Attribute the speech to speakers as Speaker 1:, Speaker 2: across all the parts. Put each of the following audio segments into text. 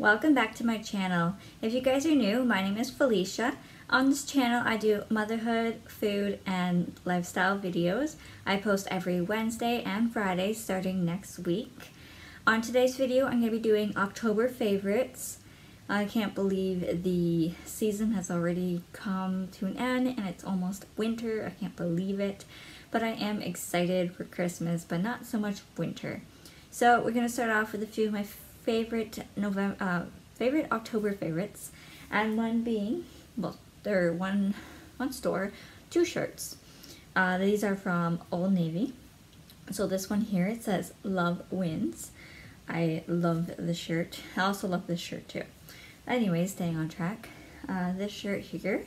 Speaker 1: Welcome back to my channel. If you guys are new, my name is Felicia. On this channel, I do motherhood, food, and lifestyle videos. I post every Wednesday and Friday starting next week. On today's video, I'm going to be doing October favorites. I can't believe the season has already come to an end and it's almost winter. I can't believe it. But I am excited for Christmas, but not so much winter. So we're going to start off with a few of my favorite November, uh, favorite October favorites, and one being, well, there are one, one store, two shirts. Uh, these are from Old Navy. So this one here, it says Love Wins. I love the shirt. I also love this shirt too. Anyways, staying on track. Uh, this shirt here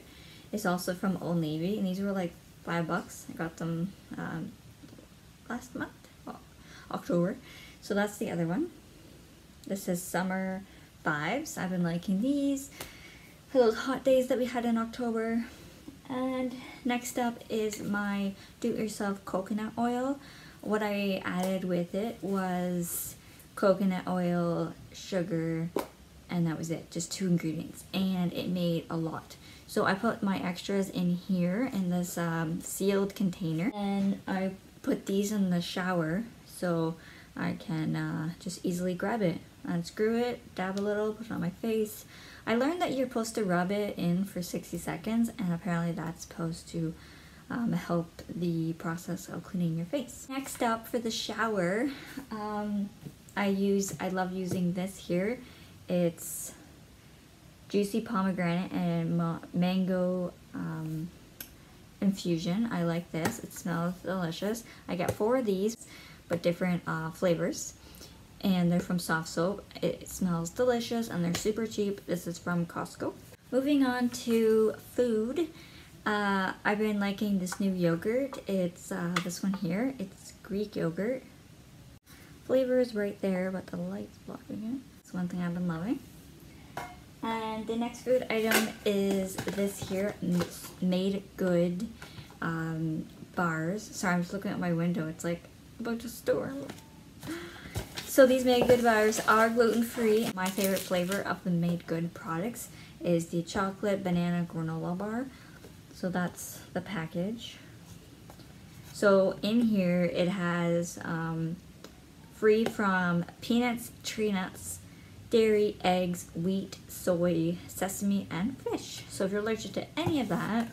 Speaker 1: is also from Old Navy, and these were like five bucks. I got them um, last month, well, October. So that's the other one. This is Summer Vibes. I've been liking these for those hot days that we had in October. And next up is my do-it-yourself coconut oil. What I added with it was coconut oil, sugar, and that was it. Just two ingredients. And it made a lot. So I put my extras in here in this um, sealed container. And I put these in the shower so I can uh, just easily grab it unscrew it, dab a little, put it on my face. I learned that you're supposed to rub it in for 60 seconds and apparently that's supposed to um, help the process of cleaning your face. Next up for the shower, um, I use, I love using this here. It's juicy pomegranate and ma mango um, infusion. I like this. It smells delicious. I get four of these, but different uh, flavors and they're from Soft Soap. It smells delicious and they're super cheap. This is from Costco. Moving on to food. Uh, I've been liking this new yogurt. It's uh, this one here. It's Greek yogurt. Flavor is right there, but the light's blocking it. It's one thing I've been loving. And the next food item is this here, Made Good um, bars. Sorry, I'm just looking at my window. It's like about to storm. So these Made Good bars are gluten-free. My favorite flavor of the Made Good products is the chocolate banana granola bar. So that's the package. So in here it has um, free from peanuts, tree nuts, dairy, eggs, wheat, soy, sesame, and fish. So if you're allergic to any of that,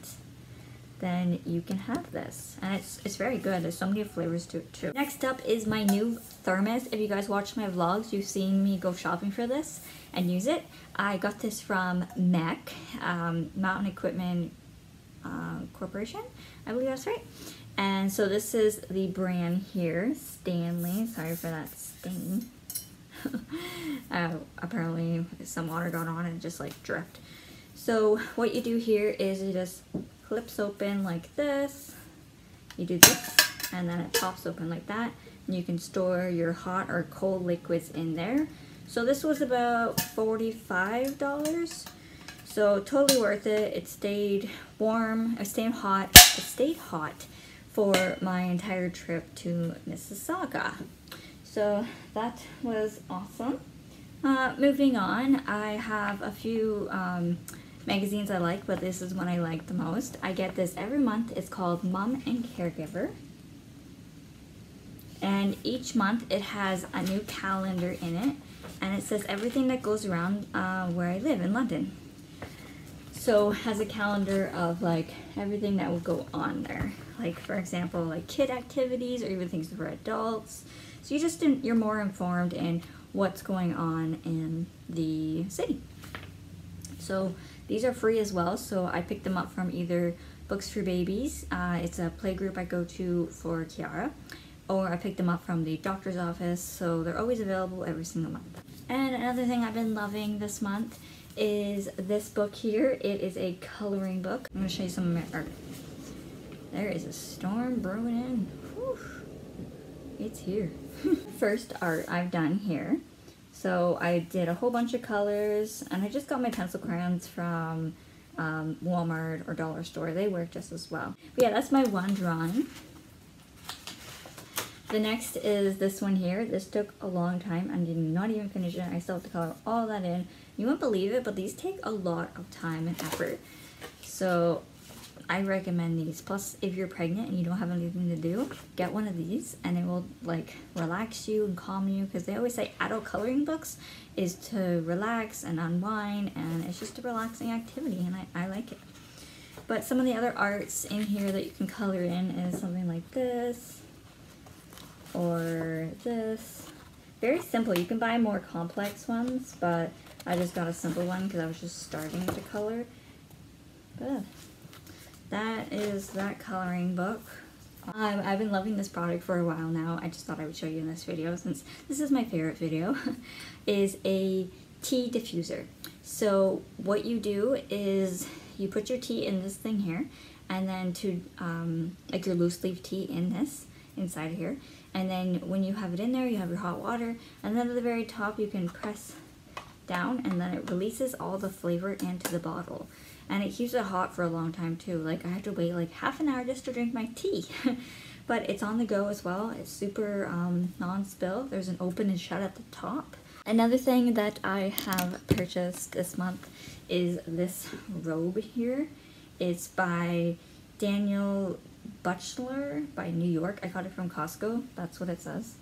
Speaker 1: then you can have this. And it's, it's very good. There's so many flavors to it too. Next up is my new thermos. If you guys watch my vlogs, you've seen me go shopping for this and use it. I got this from MEC, um, Mountain Equipment uh, Corporation. I believe that's right. And so this is the brand here, Stanley. Sorry for that stain. uh, apparently some water got on and just like dripped. So what you do here is you just flips open like this. You do this and then it pops open like that. And you can store your hot or cold liquids in there. So this was about $45. So totally worth it. It stayed warm, it stayed hot, it stayed hot for my entire trip to Mississauga. So that was awesome. Uh, moving on, I have a few um, magazines I like, but this is one I like the most. I get this every month. It's called Mom and Caregiver. And each month it has a new calendar in it. And it says everything that goes around uh, where I live in London. So has a calendar of like everything that will go on there. Like for example, like kid activities or even things for adults. So you just, you're more informed in what's going on in the city. So these are free as well, so I picked them up from either Books for Babies, uh, it's a playgroup I go to for Kiara, or I picked them up from the doctor's office, so they're always available every single month. And another thing I've been loving this month is this book here. It is a coloring book. I'm to show you some of my art. There is a storm brewing in. Whew. It's here. First art I've done here so I did a whole bunch of colors and I just got my pencil crayons from um, Walmart or Dollar Store. They work just as well. But yeah, that's my one drawing. The next is this one here. This took a long time. I did not even finish it. I still have to color all that in. You won't believe it, but these take a lot of time and effort. So I recommend these. Plus, if you're pregnant and you don't have anything to do, get one of these and it will like relax you and calm you because they always say adult coloring books is to relax and unwind and it's just a relaxing activity and I, I like it. But some of the other arts in here that you can color in is something like this or this. Very simple. You can buy more complex ones, but I just got a simple one because I was just starting to color. But that is that coloring book. Um, I've been loving this product for a while now. I just thought I would show you in this video since this is my favorite video. is a tea diffuser. So what you do is you put your tea in this thing here and then to um, like your loose leaf tea in this inside of here and then when you have it in there you have your hot water and then at the very top you can press down and then it releases all the flavor into the bottle and it keeps it hot for a long time too like I have to wait like half an hour just to drink my tea but it's on the go as well it's super um, non-spill there's an open and shut at the top another thing that I have purchased this month is this robe here it's by Daniel Buchler by New York. I got it from Costco. That's what it says.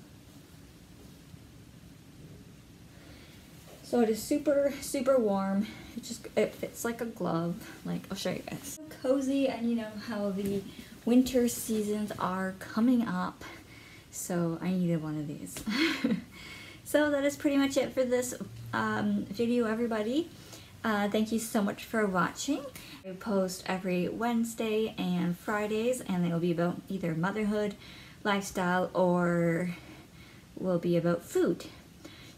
Speaker 1: So it is super, super warm. It just, it fits like a glove. Like, I'll show you guys. Cozy and you know how the winter seasons are coming up. So I needed one of these. so that is pretty much it for this um, video, everybody. Uh, thank you so much for watching. I post every Wednesday and Fridays and they will be about either motherhood, lifestyle, or will be about food.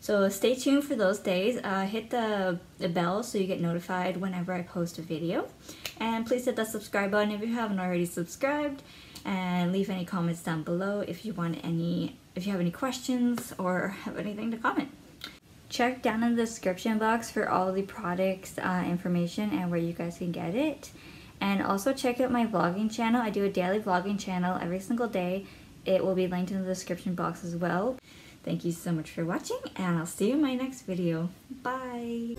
Speaker 1: So stay tuned for those days. Uh, hit the, the bell so you get notified whenever I post a video. And please hit the subscribe button if you haven't already subscribed. And leave any comments down below if you want any, if you have any questions or have anything to comment. Check down in the description box for all the products uh, information and where you guys can get it. And also check out my vlogging channel. I do a daily vlogging channel every single day. It will be linked in the description box as well. Thank you so much for watching and I'll see you in my next video. Bye!